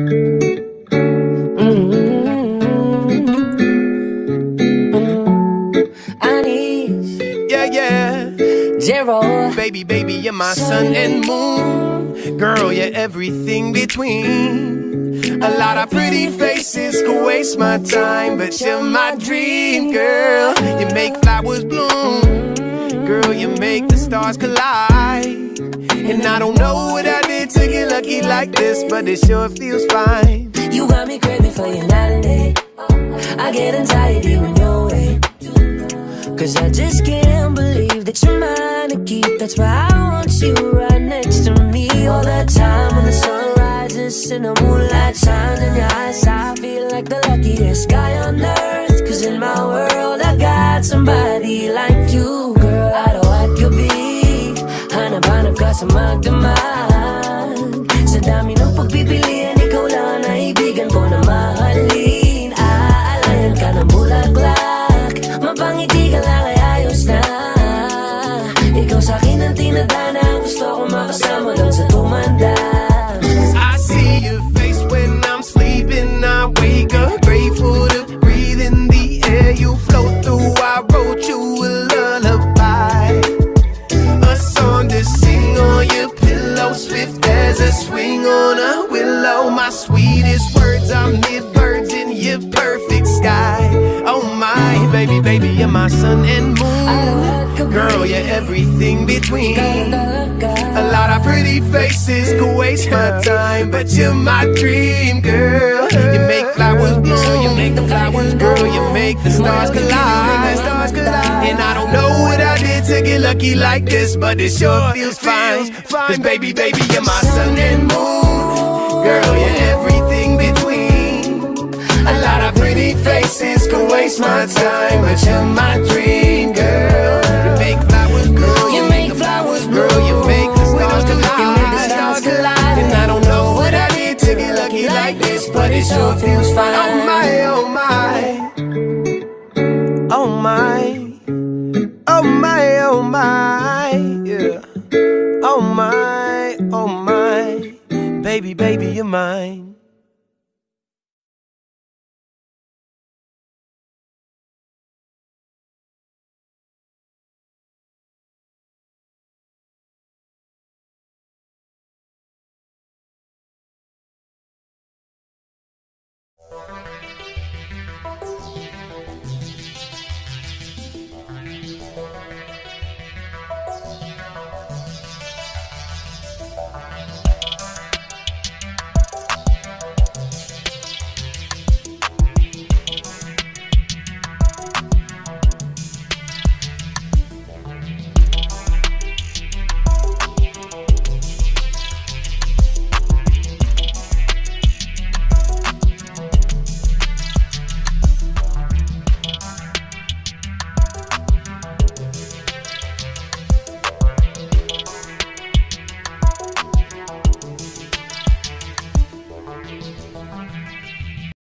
Mm-hmm. Mm-hmm. Yeah, yeah. Zero. Baby, baby, you're my sun and moon. Girl, you're everything between. A lot of pretty faces could waste my time, but you're my dream, girl. You make flowers bloom. Girl, you make the stars collide. And I don't know lucky like this, but it sure feels fine. You got me craving for your night I get anxiety when you're away. Cause I just can't believe that you're mine to keep. That's why I want you right next to me all the time when the sun rises and the moonlight shines in your eyes. I feel like the luckiest guy on earth. Cause in my world, I got somebody like you, girl. I don't want you be. Ka sa magdamag Sa dami ng pagpipilian Ikaw lang ang naibigan ko na mahalin. Aalayan ka ng bulaklak. Mapangiti ka lang ay ayos na. Ikaw sa'kin ang tinadana Gusto ko makasama lang sa tumanda. I see your face when I'm sleeping. I wake grateful to breathe the air. You float through. I wrote you a lullaby, a song to sing on your pillow, swift willow. My sweetest words are mid birds in your perfect sky. Oh my baby, baby, you're my sun and moon. Girl, you're everything between. A lot of pretty faces could waste my time, but you're my dream, girl. You make flowers bloom, you make the flowers grow, you make the stars collide, stars collide. And I don't know what I did to get lucky like this, but it sure feels fine. Cause baby, baby, you're my sun and moon, girl. You're everything between. A lot of pretty faces could waste my time, but you're my dream, girl. You make flowers grow, you make flowers grow, you make the stars collide, stars collide. And I don't know what I did to get lucky like this, but it sure feels fine. Oh my, oh my, oh my, oh my, oh my, yeah. Oh my, oh my, baby, baby, you're mine.